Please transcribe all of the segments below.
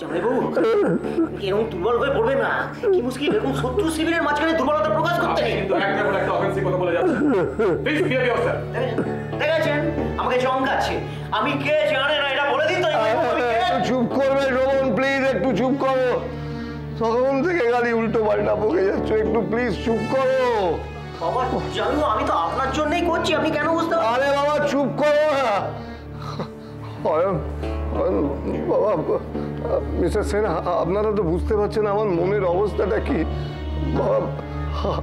জামাইবাবু এরকম দুর্বল হয়ে পড়বে না। কি মুশকিল এরকম শত্রু শিবিরের মাঝখানে দুর্বলতা প্রকাশ করতে নেই। কিন্তু একটার পর একটা অফেন্সিভ কথা বলে যাচ্ছে। প্লিজ বিহেভ ইয়োরসেলফ দেখেছেন? আমাকে চমকাচ্ছে আমি কে জানে না এটা বলে দিন তো চুপ করবে প্লিজ একটু চুপ করো। তখন থেকে খালি উল্টো পাল্টা বকে যাচ্ছ একটু প্লিজ চুপ করো। বাবা জানো আমি তো আপনার জন্যই করছি আপনি কেন বুঝতে আরে বাবা চুপ করো না। বাবা মিস্টার সেন আপনারা তো বুঝতে পারছেন আমার মনের অবস্থাটা কি। বাবা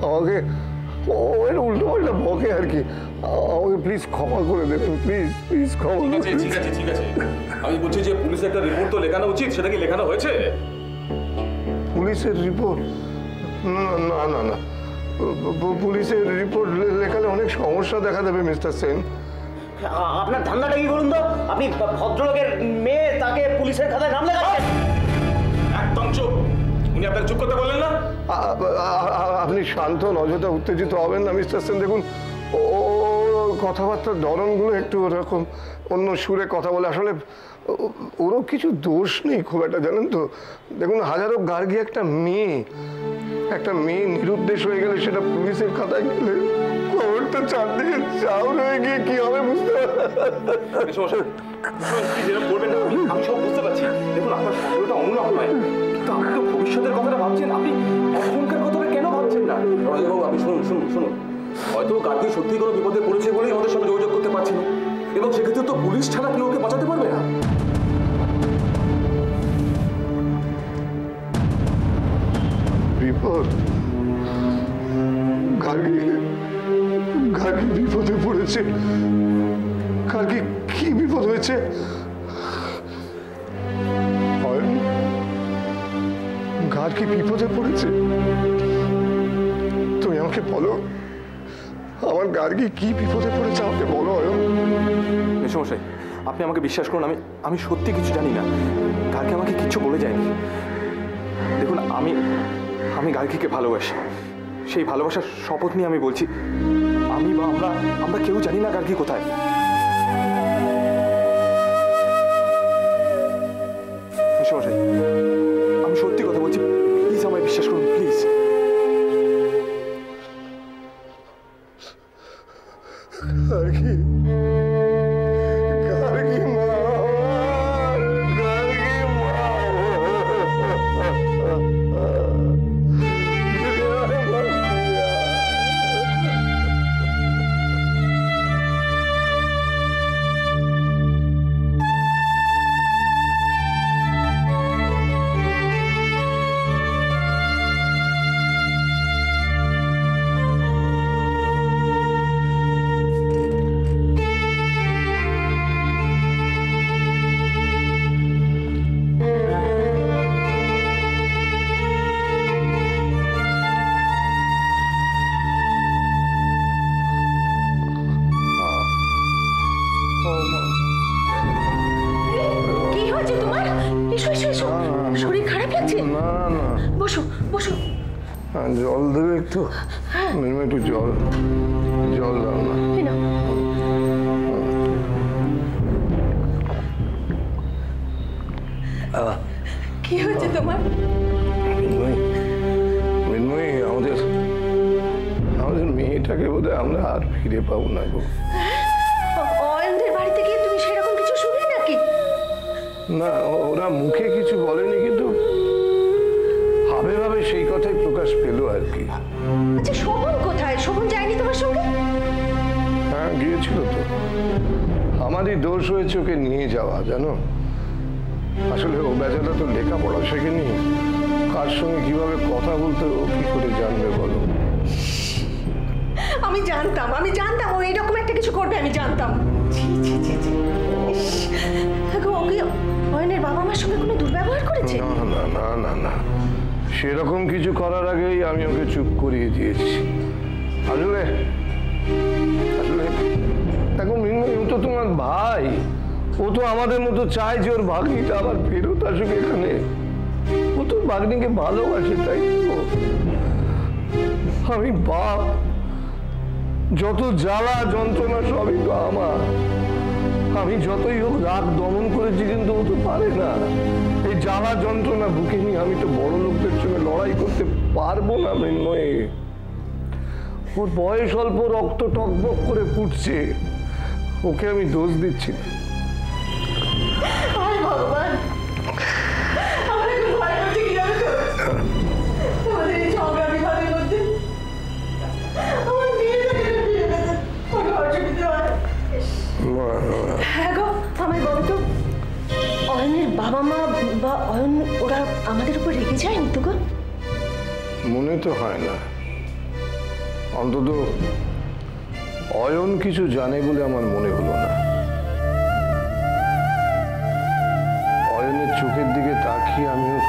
আমাকে উল্টো পাল্টা বকে আর কি। আমাকে প্লিজ ক্ষমা করে দেবেন প্লিজ প্লিজ ক্ষমা ঠিক আছে ঠিক আছে ঠিক আছে। আমি বলছি যে পুলিশের একটা রিপোর্ট তো লেখানো উচিত সেটা কি লেখানো হয়েছে? পুলিশের রিপোর্ট না না না পুলিশের রিপোর্ট লেখালে অনেক সমস্যা দেখা দেবে মিস্টার সেন। আপনার ধান্দাটা কি বলুন তো? আপনি ভদ্রলোকের মেয়ে তাকে পুলিশের খাতায় নাম লেখাচ্ছেন? একদম চুপ। উনি আপনাকে চুপ করতে বললেন না? আপনি শান্ত হন, উত্তেজিত হবেন না মিস্টার সেন। দেখুন ও- কথাবার্তার ধরনগুলো একটু ওরকম অন্য সুরে কথা বলে। আসলে ও- ওরও কিছু দোষ নেই খুব একটা জানেন তো? দেখুন হাজারো গার্গি একটা মেয়ে। একটা মেয়ে নিরুদ্দেশ হয়ে গেলে সেটা পুলিশের খাতায় গেলে খবরটা চারদিকে চাউর হয়ে গিয়ে কি হবে বুঝতে আমি আমি সব বুঝতে পারছি। দেখুন আপনার সন্দেহটা কিন্তু আপনি তো ভবিষ্যতের কথাটা ভাবছেন আপনি এখনকার কথাটা কেন ভাবছেন না? রজবাবু আপনি শুনুন শুনুন শুনুন। হয়তো গার্গী সত্যি কোনো বিপদে পড়েছে বলেই আমাদের সঙ্গে যোগাযোগ করতে পারছি না এবং সেক্ষেত্রে তো পুলিশ ছাড়া কেউ ওকে বাঁচাতে পারবে না। বিপদ? গার্গি বিপদে পড়েছে? গার্গি কি বিপদ হয়েছে? অয়ন, গার্গি বিপদে পড়েছে? তুমি আমাকে বলো আমার গার্গি কি বিপদে পড়েছে আমাকে বলো অয়ন। মেসমশাই আপনি আমাকে বিশ্বাস করুন আমি আমি সত্যি কিছু জানি না। গার্গী আমাকে কিচ্ছু বলে যায়নি। দেখুন আমি আমি গার্গীকে ভালোবাসি। সেই ভালোবাসার শপথ নিয়ে আমি বলছি, আমি বা আমরা আমরা কেউ জানি না গার্গী কোথায়। মেসমশাই একটু মিনিমাম একটু জল জল দাও না। কি হয়েছে তোমার? মিন্ময়ী আমাদের আমাদের মেয়েটাকে বোধহয় আমরা আর ফিরে পাবো না গো। অয়নদের বাড়িতে গিয়ে তুমি সেরকম কিছু শুনলে নাকি? না ওরা মুখে কিছু বলেনি কিন্তু ভাবে ভাবে সেই কথাই প্রকাশ পেল আর কি। আচ্ছা শোভন কোথায়? শোভন যায়নি তোমার সঙ্গে? হ্যাঁ গিয়েছিল তো। আমারই দোষ হয়েছে ওকে নিয়ে যাওয়া জানো? আসলে ও বেচারা তো লেখাপড়া শেখেনি। কার সঙ্গে কীভাবে কথা বলতে ও কি করে জানবে বলো? আমি জানতাম আমি জানতাম ও এরকম একটা কিছু করবে আমি জানতাম। ওকে অয়নের বাবা মার সঙ্গে কোনো দুর্ব্যবহার করেছে? না না না না না। সেরকম কিছু করার আগেই আমি ওকে চুপ করিয়ে দিয়েছি। আসলে আসলে এখন ও তো তোমার ভাই। ও তো আমাদের মতো চায় যে ওর ভাগ্নিটা আবার ফেরত আসুক এখানে। ও তো ভাগ্নিকে ভালোবাসে, তাই আমি বাপ, যত জ্বালা, যন্ত্রণা সবই তো আমার। আমি যতই হোক রাগ দমন করেছি কিন্তু ও তো পারে না। যন্ত্রণা বুকে নিয়ে আমি তো বড় লোকদের সঙ্গে লড়াই করতে পারব না মৃন্ময়ে ওর বয়স অল্প, রক্ত টকবক করে ফুটছে। ওকে আমি দোষ দিচ্ছি না। বাবা মা বা অয়ন, ওরা আমাদের উপর রেগে যায়নি তো মনে তো হয় না। অন্তত অয়ন কিছু জানে বলে আমার মনে হলো না। অয়নের চোখের দিকে তাকিয়ে আমিও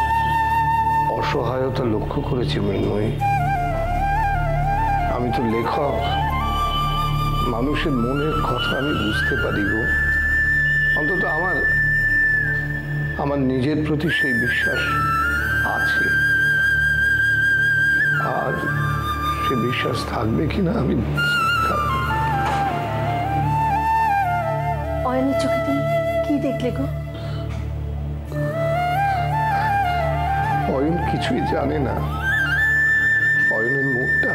অসহায়তা লক্ষ্য করেছি মৃন্ময়ী। আমি তো লেখক। মানুষের মনের কথা আমি বুঝতে পারি গো। অন্তত আমার আমার নিজের প্রতি সেই বিশ্বাস আছে। আর সে বিশ্বাস থাকবে কিনা আমি অয়নের চোখে তুমি কি দেখলে গো? অয়ন কিছুই জানে না। অয়নের মুখটা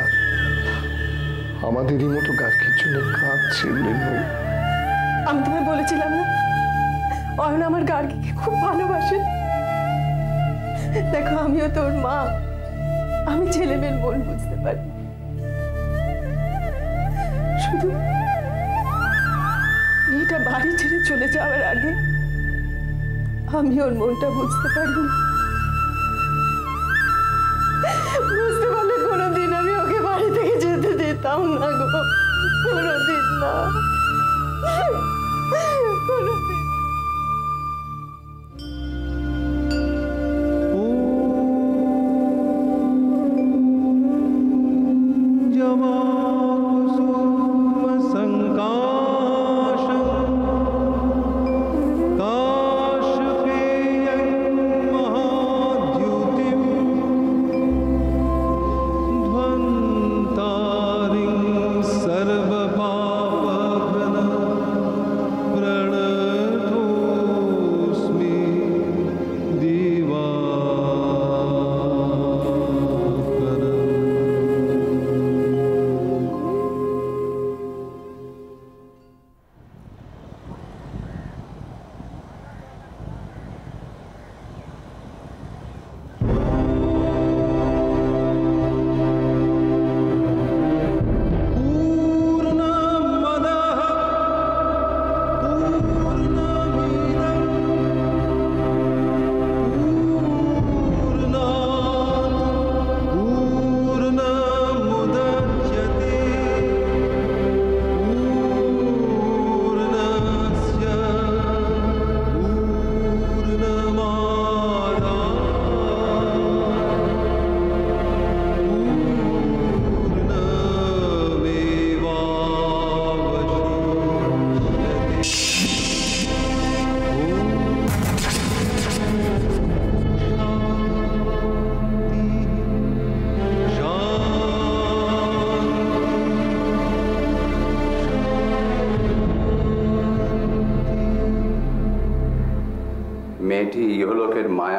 আমাদেরই মতো গাছের জন্য কাঁদছে আমি তোমায় বলেছিলাম না? অয়ন আমার গার্গিকে খুব ভালোবাসে। দেখো, আমিও তোর মা। আমি ছেলে মেয়ের মন বুঝতে পারি। শুধু মেয়েটা বাড়ি ছেড়ে চলে যাওয়ার আগে আমি ওর মনটা বুঝতে পারিনি বুঝতে পারলে কোনোদিন আমি ওকে বাড়ি থেকে যেতে দিতাম না গো।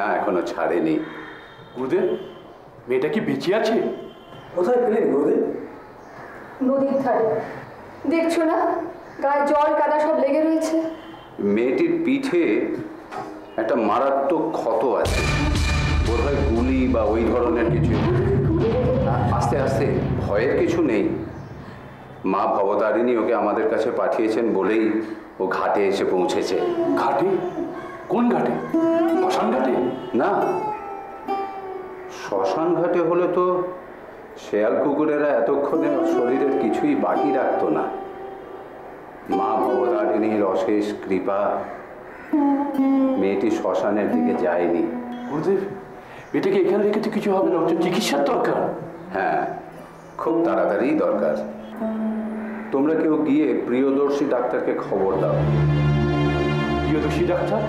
মায়া এখনও ছাড়েনি। গুরুদেব মেয়েটা কি বেঁচে আছে? কোথায় পেলেন গুরুদেব? নদীর ধারে। দেখছ না? গায়ে জল কাদা সব লেগে রয়েছে। মেয়েটির পিঠে একটা মারাত্মক ক্ষত আছে। বোধহয় গুলি বা ওই ধরনের কিছু। আস্তে আস্তে ভয়ের কিছু নেই। মা ভবতারিণী ওকে আমাদের কাছে পাঠিয়েছেন বলেই ও ঘাটে এসে পৌঁছেছে। ঘাটে? কোন ঘাটে? শ্মশান ঘাটে? না। শ্মশান ঘাটে হলে তো শেয়াল কুকুরেরা এতক্ষণে শরীরের কিছুই বাকি রাখতো না। মা ভবতারিণীর অশেষ কৃপা মেয়েটি শ্মশানের দিকে যায়নি। গুরুদেব মেয়েটাকে এখানে রেখে তো কিছু হবে না চিকিৎসার দরকার। হ্যাঁ খুব তাড়াতাড়ি দরকার। তোমরা কেউ গিয়ে প্রিয়দর্শী ডাক্তারকে খবর দাও। প্রিয়দর্শী ডাক্তার?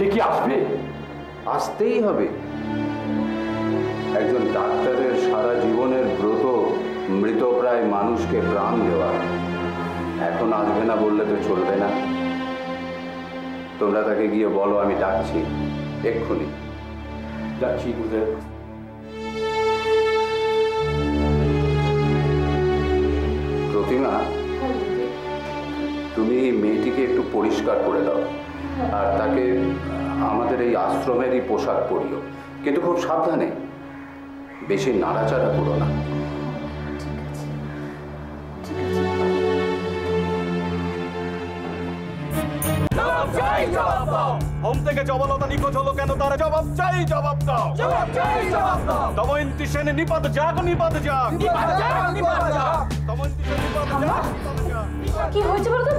সে কি আসবে? আসতেই হবে। একজন ডাক্তারের সারা জীবনের ব্রত মৃতপ্রায় মানুষকে প্রাণ দেওয়া। এখন আসবে না বললে তো চলবে না। তোমরা তাকে গিয়ে বলো আমি ডাকছি। এক্ষুনি। যাচ্ছি গুরুদেব প্রতিমা তুমি মেয়েটিকে একটু পরিষ্কার করে দাও। আর তাকে আমাদের এই আশ্রমেরই পোশাক পরিও। কিন্তু খুব সাবধানে বেশি নাড়াচাড়া করো না। হোম থেকে জবালতা নিখোঁজ হলো কেন তার? জবাব চাই জবাব দাও। জবাব চাই জবাব দাও। দময়ন্তী সেনে নিপাত যাক নিপাত যাক। নিপাত যাক নিপাত যাক। দময়ন্তী সেনে নিপাত যাক। কি হয়েছে বলতো?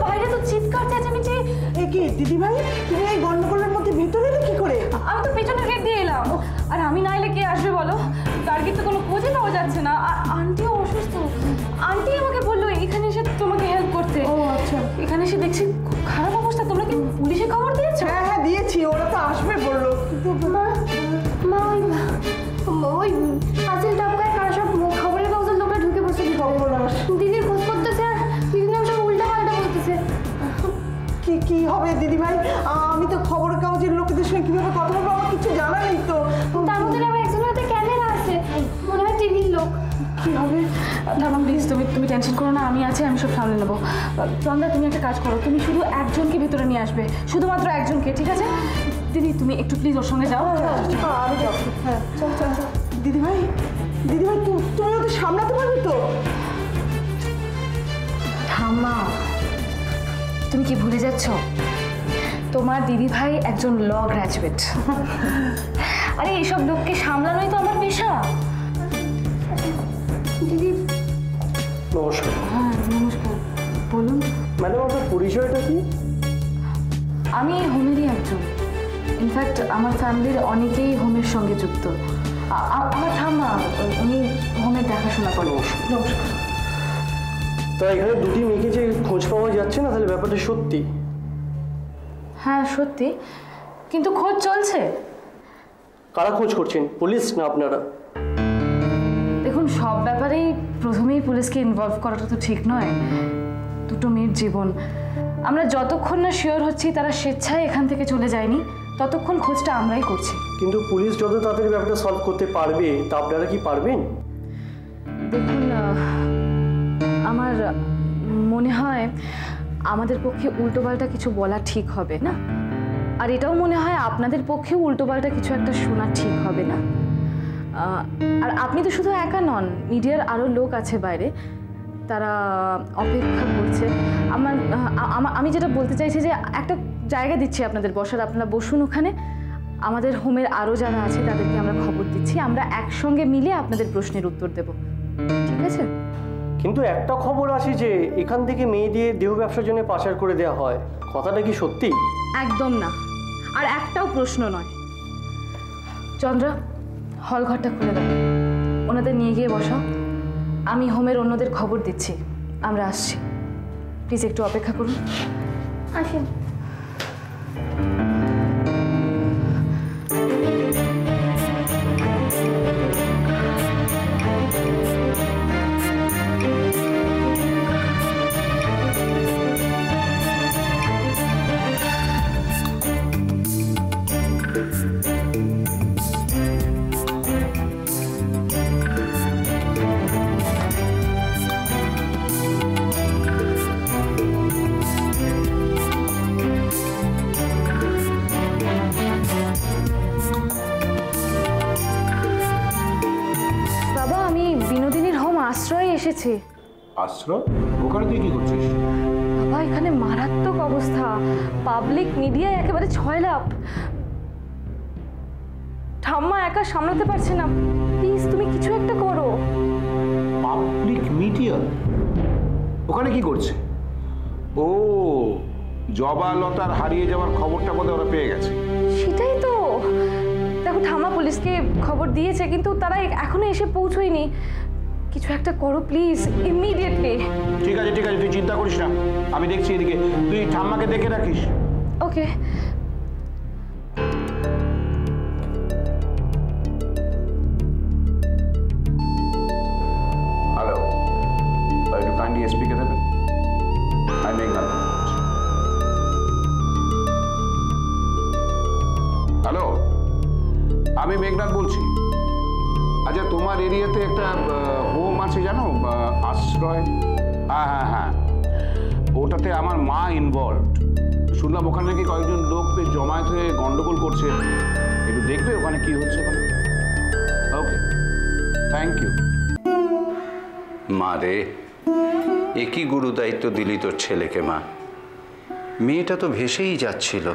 এ কি দিদি ভাই তুমি এই গন্ডগোলের মধ্যে ভেতরে এলে কি করে? আমি তো পেছনের গেট দিয়ে এলাম। আর আমি না এলে কে আসবে বলো? তার তো কোনো খোঁজই পাওয়া যাচ্ছে না। আর আন্টিও অসুস্থ। আন্টি আমাকে বলল এখানে এসে তোমাকে হেল্প করতে। ও, আচ্ছা। এখানে এসে দেখছি কি হবে? ধর্ম প্লিজ তুমি তুমি টেনশন করো না আমি আছি আমি সব সামলে নেব। চন্দা তুমি একটা কাজ করো তুমি শুধু একজনকে ভেতরে নিয়ে আসবে শুধুমাত্র একজনকে ঠিক আছে? দিদি তুমি একটু প্লিজ ওর সঙ্গে যাও। আমি যাব হ্যাঁ চল চল চল। দিদি ভাই দিদি ভাই তুমি তুমি ওদের সামলাতে পারবে তো? ঠাম্মা তুমি কি ভুলে যাচ্ছ? তোমার দিদি ভাই একজন ল গ্র্যাজুয়েট আরে এইসব লোককে সামলানোই তো আমার পেশা। নমস্কার। হ্যাঁ নমস্কার। বলুন। ম্যাডাম আপনার পরিচয়টা কি? আমি হোমেরই একজন। ইনফ্যাক্ট আমার ফ্যামিলির অনেকেই হোমের সঙ্গে যুক্ত। আমার ঠাম্মা উনি হোমের দেখাশোনা করে নমস্কার। তা এখানে দুটি মেয়েকে যে খোঁজ পাওয়া যাচ্ছে না তাহলে ব্যাপারটা সত্যি? হ্যাঁ সত্যি। কিন্তু খোঁজ চলছে। কারা খোঁজ করছেন? পুলিশ না আপনারা? সব ব্যাপারেই প্রথমেই পুলিশকে ইনভলভ করাটা তো ঠিক নয়। দুটো মেয়ের জীবন। আমরা যতক্ষণ না শিওর হচ্ছি তারা স্বেচ্ছায় এখান থেকে চলে যায়নি ততক্ষণ খোঁজটা আমরাই করছি। কিন্তু পুলিশ যত তাড়াতাড়ি ব্যাপারটা সলভ করতে পারবে তা আপনারা কি পারবেন? দেখুন আমার মনে হয় আমাদের পক্ষে উল্টোপাল্টা কিছু বলা ঠিক হবে না। আর এটাও মনে হয় আপনাদের পক্ষেও উল্টোপাল্টা কিছু একটা শোনা ঠিক হবে না। আর আপনি তো শুধু একা নন মিডিয়ার আরও লোক আছে বাইরে তারা অপেক্ষা করছে। আমার আমি যেটা বলতে চাইছি যে একটা জায়গা দিচ্ছি আপনাদের বসার আপনারা বসুন ওখানে। আমাদের হোমের আরও যারা আছে তাদেরকে আমরা খবর দিচ্ছি আমরা একসঙ্গে মিলে আপনাদের প্রশ্নের উত্তর দেব। ঠিক আছে? কিন্তু একটা খবর আছে যে এখান থেকে মেয়ে দিয়ে দেহ ব্যবসার জন্য পাচার করে দেওয়া হয়। কথাটা কি সত্যি? একদম না। আর একটাও প্রশ্ন নয়। চন্দ্রা হল ঘরটা খুলে দাও। ওনাদের নিয়ে গিয়ে বসাও আমি হোমের অন্যদের খবর দিচ্ছি। আমরা আসছি। প্লিজ একটু অপেক্ষা করুন। আসেন। আশ্রয়ে আশ্রয়? ওখানে তুই কি করছিস? বাবা এখানে মারাত্মক অবস্থা। পাবলিক মিডিয়ায় একেবারে ছয় লাভ ঠাম্মা একা সামলাতে পারছে না। প্লিজ তুমি কিছু একটা করো। Public media? ওখানে কি করছে? ও জবালতার হারিয়ে যাওয়ার খবরটা বোধহয় ওরা পেয়ে গেছে। সেটাই তো। দেখো ঠাম্মা পুলিশকে খবর দিয়েছে কিন্তু তারা এখনও এসে পৌঁছয়নি। কিছু একটা করো প্লিজ ইমিডিয়েটলি ঠিক আছে ঠিক আছে তুই চিন্তা করিস না। আমি দেখছি এদিকে। তুই ঠাম্মাকে দেখে রাখিস। ওকে হ্যালো একটু কাইন্ডলি এসপিকে দেবেন। হ্যালো আমি মেঘনাথ বলছি। আচ্ছা তোমার এরিয়াতে একটা হোম আছে জানো? আশ্রয়? হ্যাঁ হ্যাঁ হ্যাঁ। ওটাতে আমার মা ইনভলভ শুনলাম ওখানে নাকি কয়েকজন লোক বেশ জমায়েত হয়ে গন্ডগোল করছে। একটু দেখবে ওখানে কি হচ্ছে ওকে থ্যাংক ইউ মা রে একই গুরু দায়িত্ব দিলি তোর ছেলেকে, মা? মেয়েটা তো ভেসেই যাচ্ছিল।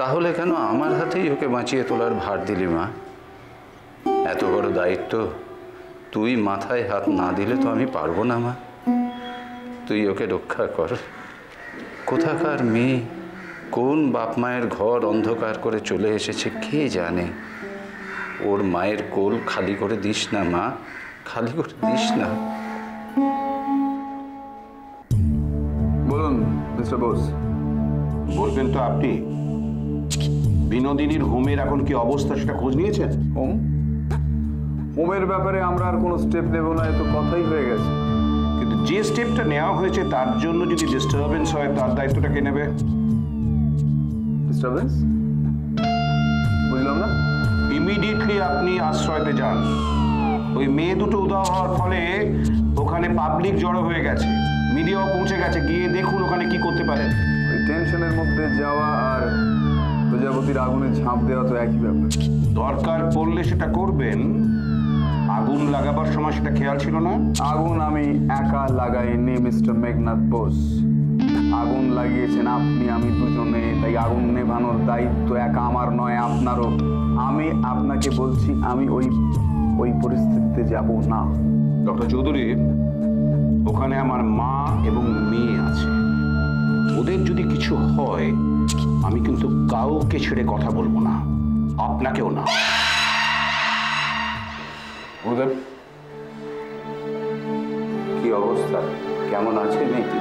তাহলে কেন আমার হাতেই ওকে বাঁচিয়ে তোলার ভার দিলি, মা? এত বড় দায়িত্ব তুই মাথায় হাত না দিলে তো আমি পারব না মা। তুই ওকে রক্ষা কর। কোথাকার মেয়ে কোন বাপ মায়ের ঘর অন্ধকার করে চলে এসেছে কে জানে? ওর মায়ের কোল খালি করে দিস না মা। খালি করে দিস না। বলুন মিস্টার বোস বলবেন তো আপনি। বিনোদিনীর হোমের এখন কি অবস্থা সেটা খোঁজ নিয়েছেন? হোম হোমের ব্যাপারে আমরা আর কোনো স্টেপ নেব না এ তো কথাই হয়ে গেছে। কিন্তু যে স্টেপটা নেওয়া হয়েছে তার জন্য যদি ডিস্টারবেন্স হয় তার দায়িত্বটা কে নেবে? ডিস্টারবেন্স বুঝলাম না। ইমিডিয়েটলি আপনি আশ্রয়তে যান। ওই মেয়ে দুটো উদাহ হওয়ার ফলে ওখানে পাবলিক জড়ো হয়ে গেছে। মিডিয়াও পৌঁছে গেছে। গিয়ে দেখুন ওখানে কি করতে পারেন। ওই টেনশনের মধ্যে যাওয়া আর প্রজাপতির আগুনে ঝাঁপ দেওয়া তো একই ব্যাপার। দরকার পড়লে সেটা করবেন। আগুন লাগাবার সময় সেটা খেয়াল ছিল না? আগুন আমি একা লাগাইনি মিস্টার মেঘনাথ বোস। আগুন লাগিয়েছেন আপনি আমি দুজনে তাই আগুন নেভানোর দায়িত্ব একা আমার নয় আপনারও। আমি আপনাকে বলছি আমি ওই ওই পরিস্থিতিতে যাব না। ডক্টর চৌধুরী ওখানে আমার মা এবং মেয়ে আছে। ওদের যদি কিছু হয় আমি কিন্তু কাউকে ছেড়ে কথা বলব না আপনাকেও না। গুরুদেব কি অবস্থা? কেমন আছে মেয়েটি?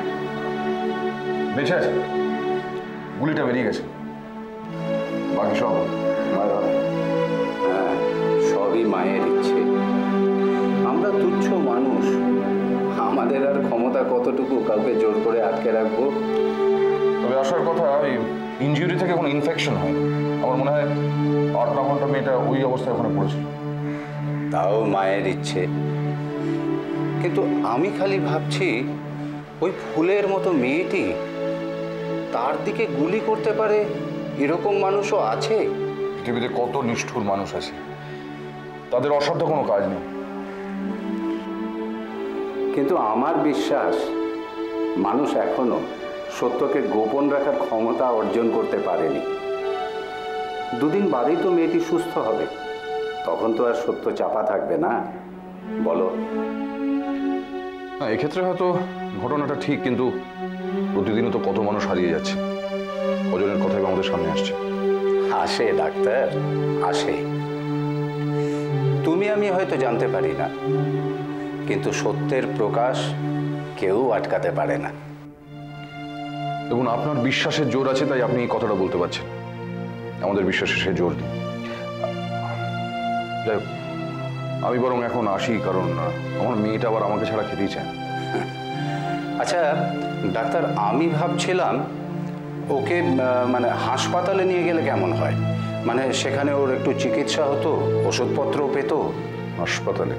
বেঁচে আছে। গুলিটা বেরিয়ে গেছে। বাকি সব? মায়ের হ্যাঁ সবই মায়ের ইচ্ছে। আমরা তুচ্ছ মানুষ। আমাদের আর ক্ষমতা কতটুকু কাউকে জোর করে আটকে রাখব? তবে আসার কথা ওই ইনজুরি থেকে কোনো ইনফেকশন হয় আমার মনে হয় আট ন ঘণ্টা মেয়েটা ওই অবস্থায় ওখানে পড়েছিল। তাও মায়ের ইচ্ছে। কিন্তু আমি খালি ভাবছি ওই ফুলের মতো মেয়েটি তার দিকে গুলি করতে পারে এরকম মানুষও আছে? পৃথিবীতে কত নিষ্ঠুর মানুষ আছে। তাদের অসাধ্য কোনো কাজ নেই। কিন্তু আমার বিশ্বাস মানুষ এখনও সত্যকে গোপন রাখার ক্ষমতা অর্জন করতে পারেনি। দুদিন বাদেই তো মেয়েটি সুস্থ হবে। তখন তো আর সত্য চাপা থাকবে না। বলো। এক্ষেত্রে হয়তো ঘটনাটা ঠিক কিন্তু প্রতিদিনও তো কত মানুষ হারিয়ে যাচ্ছে। কজনের কথাই আমাদের সামনে আসছে। আসে ডাক্তার আসে। তুমি আমি হয়তো জানতে পারি না। কিন্তু সত্যের প্রকাশ কেউ আটকাতে পারে না। দেখুন আপনার বিশ্বাসের জোর আছে তাই আপনি এই কথাটা বলতে পারছেন। আমাদের বিশ্বাসে সে জোর নেই। যাই হোক আমি বরং এখন আসি কারণ আমার মেয়েটা আবার আমাকে ছাড়া খেতেই চায়। আচ্ছা ডাক্তার আমি ভাবছিলাম ওকে মানে হাসপাতালে নিয়ে গেলে কেমন হয়? মানে সেখানে ওর একটু চিকিৎসা হতো ওষুধপত্রও পেতো? হাসপাতালে।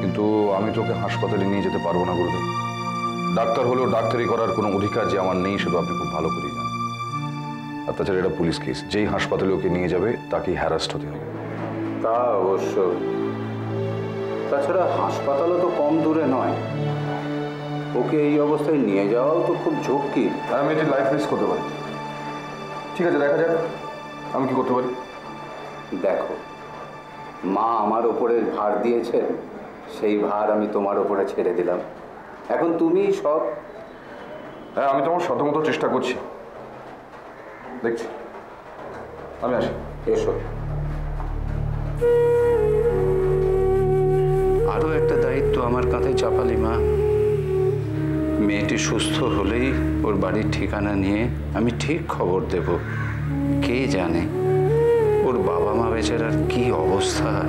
কিন্তু আমি তোকে হাসপাতালে নিয়ে যেতে পারব না গুরুদেব। ডাক্তার হলেও ডাক্তারি করার কোনো অধিকার যে আমার নেই শুধু আপনি খুব ভালো করেই জানেন। আর তাছাড়া এটা পুলিশ কেস। যেই হাসপাতালে ওকে নিয়ে যাবে তাকেই হ্যারাস্ট হতে হবে। তা অবশ্য। তাছাড়া হাসপাতালও তো কম দূরে নয়। ওকে এই অবস্থায় নিয়ে যাওয়াও তো খুব ঝক্কি। আমি এটি লাইফ রিস্ক করতে পারি। ঠিক আছে দেখা যাক আমি কি করতে পারি। দেখো মা আমার ওপরে ভার দিয়েছেন সেই ভার আমি তোমার ওপরে ছেড়ে দিলাম। এখন তুমিই সব হ্যাঁ আমি তোমার শতমতো চেষ্টা করছি। দেখছি। আমি আসি। এসো। আরও একটা দায়িত্ব আমার কাঁধে চাপালি মা। মেয়েটি সুস্থ হলেই ওর বাড়ির ঠিকানা নিয়ে আমি ঠিক খবর দেব। কে জানে? ওর বাবা মা বেচারার কি অবস্থা?